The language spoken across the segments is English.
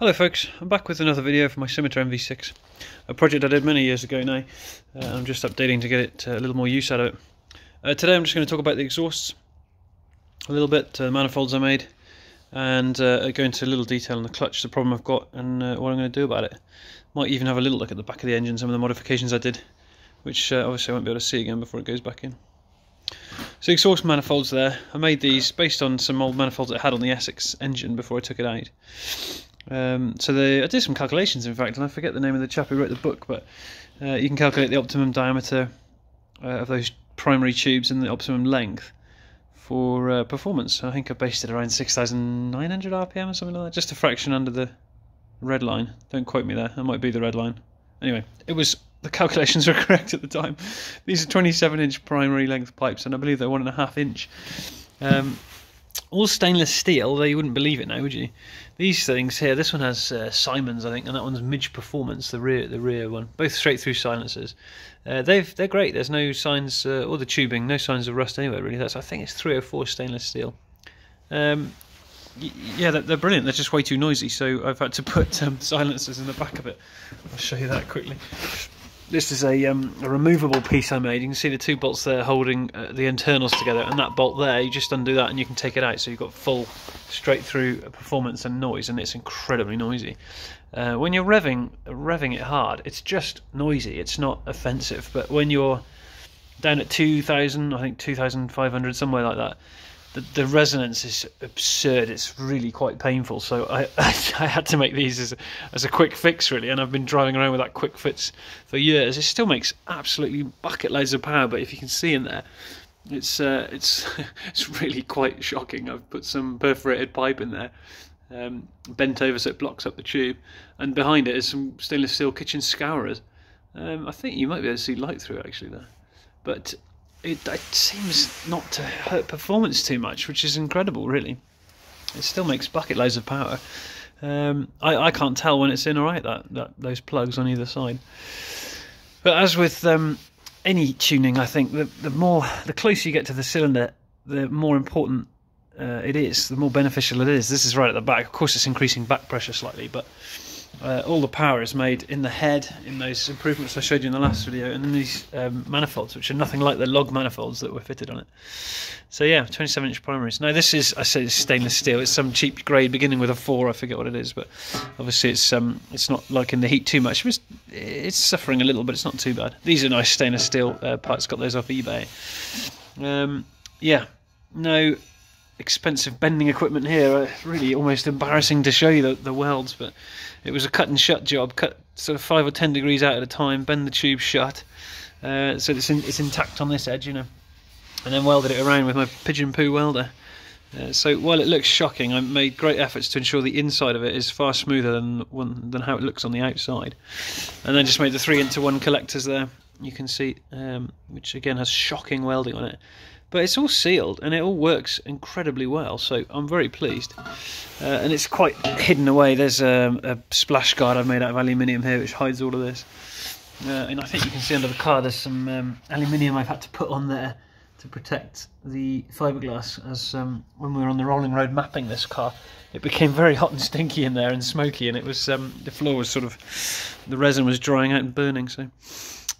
Hello folks, I'm back with another video for my Scimitar MV6, a project I did many years ago now. Uh, I'm just updating to get it uh, a little more use out of it. Uh, today I'm just going to talk about the exhausts a little bit, uh, the manifolds I made, and uh, go into a little detail on the clutch, the problem I've got, and uh, what I'm going to do about it. Might even have a little look at the back of the engine, some of the modifications I did, which obviously I won't be able to see again before it goes back in. So exhaust manifolds there, I made these based on some old manifolds I had on the Essex engine before I took it out. Um, so I did some calculations, in fact, and I forget the name of the chap who wrote the book, but uh, you can calculate the optimum diameter uh, of those primary tubes and the optimum length for uh, performance. I think I based it around 6,900 RPM or something like that, just a fraction under the red line. Don't quote me there, that might be the red line. Anyway, it was the calculations were correct at the time. These are 27 inch primary length pipes, and I believe they're one and a half inch. Um, all stainless steel, though you wouldn't believe it now, would you? These things here, this one has uh, Simons, I think, and that one's Midge Performance, the rear, the rear one. Both straight through silencers. Uh, they've they're great. There's no signs, uh, or the tubing, no signs of rust anywhere really. That's I think it's 304 stainless steel. Um, yeah, they're, they're, brilliant. They're just way too noisy, so I've had to put um, silencers in the back of it. I'll show you that quickly. This is a, um, a, removable piece I made. You can see the two bolts there holding uh, the internals together, and that bolt there, you just undo that and you can take it out. So you've got full straight through performance and noise, and it's incredibly noisy. Uh, when you're revving revving it hard, it's just noisy. It's not offensive. But when you're down at 2,000, I think 2,500, somewhere like that, the, the resonance is absurd. It's really quite painful. So I, I had to make these as a, as a quick fix, really. And I've been driving around with that quick fix for years. It still makes absolutely bucket loads of power, but if you can see in there, it's uh, it's it's really quite shocking. I've put some perforated pipe in there, um, bent over so it blocks up the tube, and behind it is some stainless steel kitchen scourers. Um, I think you might be able to see light through actually there, but it, it seems not to hurt performance too much, which is incredible, really. It still makes bucket loads of power. Um, I, I can't tell when it's in or out that, that those plugs on either side. But as with um, any tuning, I think the the more the closer you get to the cylinder, the more important uh, it is, the more beneficial it is. This is right at the back. Of course, it's increasing back pressure slightly, but uh, all the power is made in the head in those improvements I showed you in the last video and in these um, manifolds which are nothing like the log manifolds that were fitted on it. So yeah 27 inch primaries. Now this is I say it's stainless steel. It's some cheap grade beginning with a 4 I forget what it is but obviously it's um it's not liking the heat too much. It's, it's suffering a little but it's not too bad. These are nice stainless steel uh, parts. Got those off eBay. Um, yeah. No expensive bending equipment here. Uh, really almost embarrassing to show you the, the welds, but it was a cut and shut job. Cut sort of five or ten degrees out at a time, bend the tube shut, uh, so it's in, it's intact on this edge, you know, and then welded it around with my pigeon poo welder. Uh, so while it looks shocking, I made great efforts to ensure the inside of it is far smoother than than how it looks on the outside, and then just made the three into one collectors there. You can see, um, which again has shocking welding on it. But it's all sealed and it all works incredibly well, so I'm very pleased. Uh, and it's quite hidden away. There's a, splash guard I've made out of aluminium here which hides all of this. Uh, and I think you can see under the car there's some um, aluminium I've had to put on there to protect the fiberglass as um, when we were on the rolling road mapping this car it became very hot and stinky in there and smoky and it was um, the floor was sort of the resin was drying out and burning so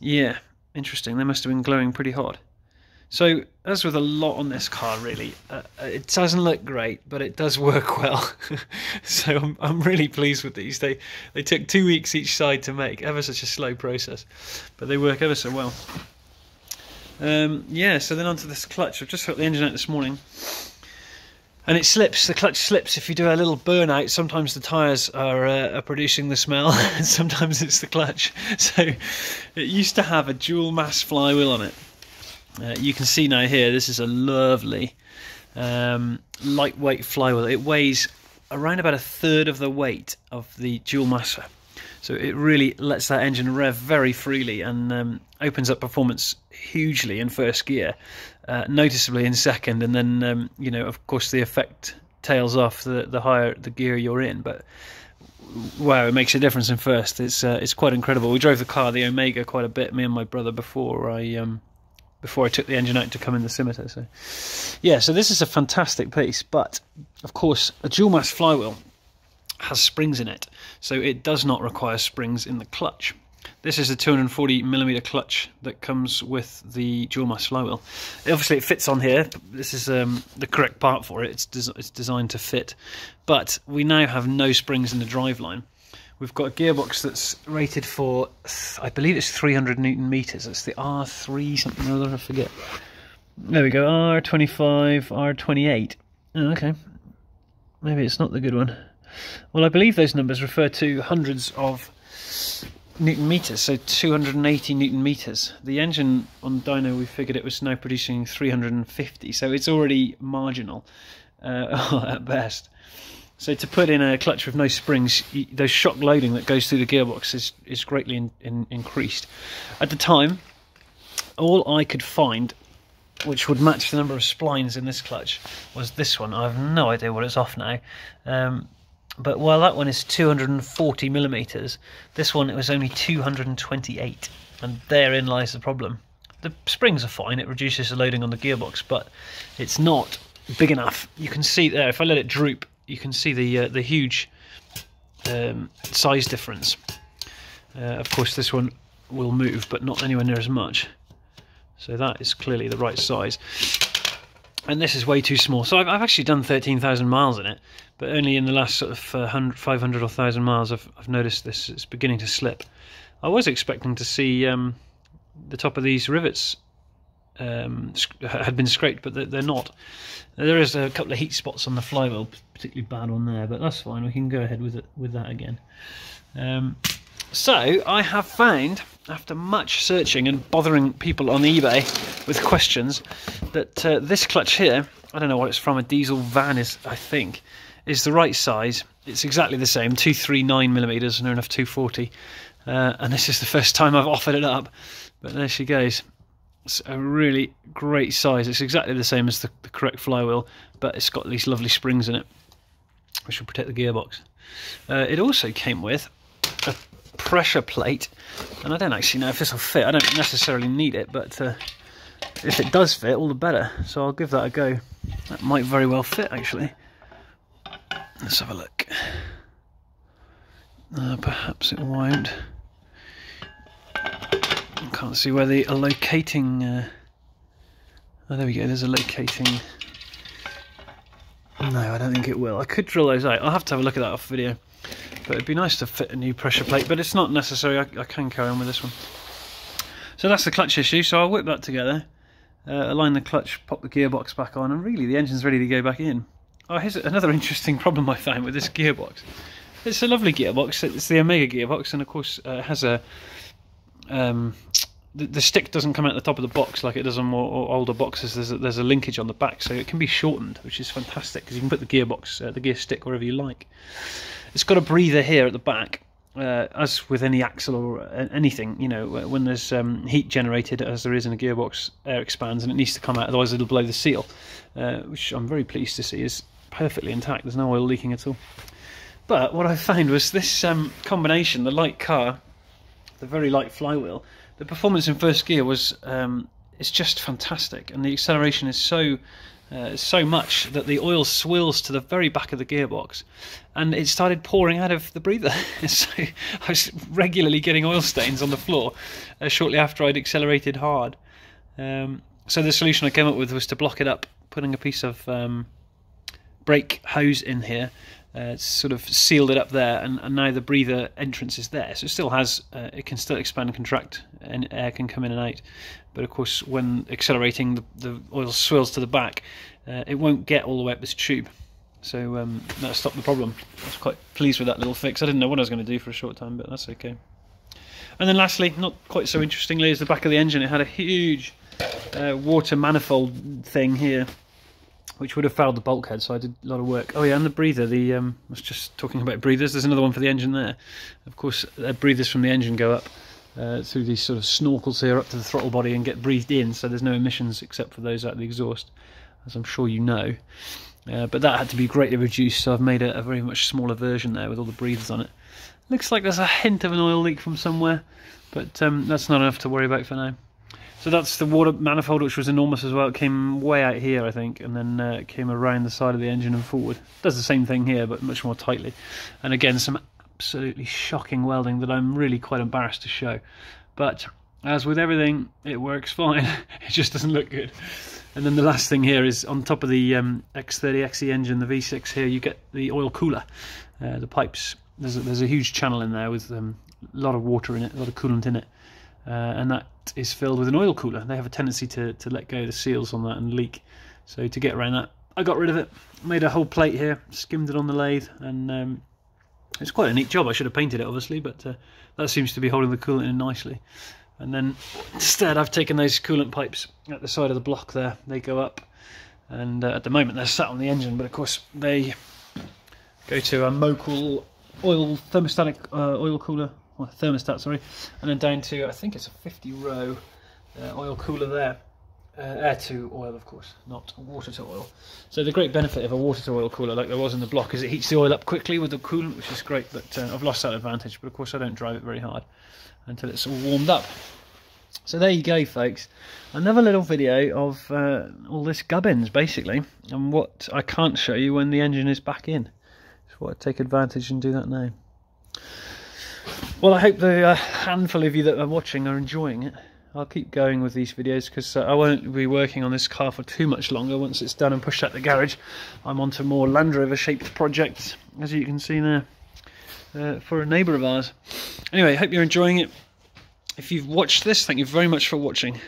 yeah interesting they must have been glowing pretty hot so, as with a lot on this car, really, uh, it doesn't look great, but it does work well. so I'm, I'm really pleased with these. They they took two weeks each side to make, ever such a slow process, but they work ever so well. Um, yeah, so then onto this clutch. I've just got the engine out this morning, and it slips. The clutch slips if you do a little burnout. Sometimes the tyres are, uh, are producing the smell, and sometimes it's the clutch. So it used to have a dual mass flywheel on it uh, you can see now here, this is a lovely um, lightweight flywheel. It weighs around about a third of the weight of the dual master. So it really lets that engine rev very freely and um, opens up performance hugely in first gear, uh, noticeably in second, and then um, you know of course the effect tails off the the higher the gear you're in. But wow, it makes a difference in first. It's uh, it's quite incredible. We drove the car, the Omega, quite a bit. Me and my brother before I um, before I took the engine out to come in the Scimitar. So, yeah, so this is a fantastic piece, but of course, a dual mass flywheel has springs in it, so it does not require springs in the clutch. This is the 240 millimeter clutch that comes with the dual mass flywheel. Obviously, it fits on here. This is um, the correct part for it. It's, des it's designed to fit, but we now have no springs in the driveline. We've got a gearbox that's rated for, I believe it's 300 newton meters. It's the R3 something or other. I forget. There we go. R25, R28. Oh, okay. Maybe it's not the good one. Well, I believe those numbers refer to hundreds of newton meters, so 280 newton meters. The engine on dyno, we figured it was now producing 350, so it's already marginal uh, at best. So to put in a clutch with no springs, those shock loading that goes through the gearbox is, is greatly in, in, increased. At the time, all I could find which would match the number of splines in this clutch was this one. I have no idea what it's off now. Um, but while that one is 240 millimeters, this one it was only 228, and therein lies the problem. The springs are fine; it reduces the loading on the gearbox, but it's not big enough. You can see there. If I let it droop, you can see the uh, the huge um, size difference. Uh, of course, this one will move, but not anywhere near as much. So that is clearly the right size and this is way too small. So I've, I've actually done 13,000 miles in it, but only in the last sort of uh, 500 or 1,000 miles I've, I've noticed this is beginning to slip. I was expecting to see um, the top of these rivets um, had been scraped, but they're not. There is a couple of heat spots on the flywheel, particularly bad on there, but that's fine. We can go ahead with it with that again. Um, so I have found, after much searching and bothering people on eBay with questions, that uh, this clutch here, I don't know what it's from, a diesel van is, I think, is the right size. It's exactly the same, 239 millimeters, near enough 240. Uh, and this is the first time I've offered it up, but there she goes. It's a really great size. It's exactly the same as the, the correct flywheel, but it's got these lovely springs in it, which will protect the gearbox. Uh, it also came with a pressure plate and I don't actually know if this will fit. I don't necessarily need it but uh, if it does fit all the better. So I'll give that a go. That might very well fit actually. Let's have a look. Uh, perhaps it won't can't see where the locating uh... oh there we go there's a locating no I don't think it will I could drill those out I'll have to have a look at that off video but it'd be nice to fit a new pressure plate, but it's not necessary. I, I can carry on with this one. So that's the clutch issue. So I'll whip that together, uh, align the clutch, pop the gearbox back on, and really the engine's ready to go back in. Oh, here's another interesting problem I found with this gearbox. It's a lovely gearbox. It's the Omega gearbox, and of course uh, it has a um, the, stick doesn't come out the top of the box like it does on more older boxes. There's a, there's a linkage on the back, so it can be shortened, which is fantastic because you can put the gearbox, uh, the gear stick, wherever you like. It's got a breather here at the back, uh, as with any axle or anything, you know, when there's um, heat generated, as there is in a gearbox, air expands and it needs to come out, otherwise it'll blow the seal, uh, which I'm very pleased to see is perfectly intact. There's no oil leaking at all. But what I found was this um, combination, the light car, the very light flywheel, the performance in first gear was um, it's just fantastic, and the acceleration is so uh, so much that the oil swills to the very back of the gearbox and it started pouring out of the breather. so I was regularly getting oil stains on the floor uh, shortly after I'd accelerated hard. Um, so the solution I came up with was to block it up, putting a piece of um, brake hose in here. Uh, sort of sealed it up there, and, and, now the breather entrance is there. So it still has, uh, it can still expand and contract, and air can come in and out. But of course, when accelerating, the, the oil swirls to the back. Uh, it won't get all the way up this tube. So um, that stopped the problem. I was quite pleased with that little fix. I didn't know what I was going to do for a short time, but that's okay. And then lastly, not quite so interestingly, is the back of the engine. It had a huge uh, water manifold thing here, which would have fouled the bulkhead, so I did a lot of work. Oh yeah, and the breather. The um, I was just talking about breathers. There's another one for the engine there. Of course, uh, breathers from the engine go up uh, through these sort of snorkels here up to the throttle body and get breathed in, so there's no emissions except for those out of the exhaust, as I'm sure you know. Uh, but that had to be greatly reduced, so I've made a, a, very much smaller version there with all the breathers on it. Looks like there's a hint of an oil leak from somewhere, but um, that's not enough to worry about for now. So that's the water manifold, which was enormous as well. It came way out here, I think, and then uh, came around the side of the engine and forward. Does the same thing here, but much more tightly. And again, some absolutely shocking welding that I'm really quite embarrassed to show. But as with everything, it works fine. it just doesn't look good. And then the last thing here is on top of the um, X30 XE engine, the V6 here, you get the oil cooler, uh, the pipes. There's a, there's a huge channel in there with um, a lot of water in it, a lot of coolant in it uh, and that is filled with an oil cooler. They have a tendency to, to let go the seals on that and leak. So to get around that, I got rid of it, made a whole plate here, skimmed it on the lathe, and um, it's quite a neat job. I should have painted it, obviously, but uh, that seems to be holding the coolant in nicely. And then instead, I've taken those coolant pipes at the side of the block there. They go up, and uh, at the moment they're sat on the engine, but of course they go to a Mocal oil thermostatic uh, oil cooler well, thermostat, sorry, and then down to I think it's a 50 row uh, oil cooler there. Uh, air to oil, of course, not water to oil. So the great benefit of a water to oil cooler, like there was in the block, is it heats the oil up quickly with the coolant, which is great. But uh, I've lost that advantage. But of course, I don't drive it very hard until it's all warmed up. So there you go, folks. Another little video of uh, all this gubbins, basically, and what I can't show you when the engine is back in. So I take advantage and do that now. Well, I hope the uh, handful of you that are watching are enjoying it. I'll keep going with these videos because uh, I won't be working on this car for too much longer. Once it's done and pushed out the garage, I'm on to more Land Rover shaped projects, as you can see there, uh, for a neighbour of ours. Anyway, hope you're enjoying it. If you've watched this, thank you very much for watching.